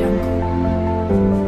伤口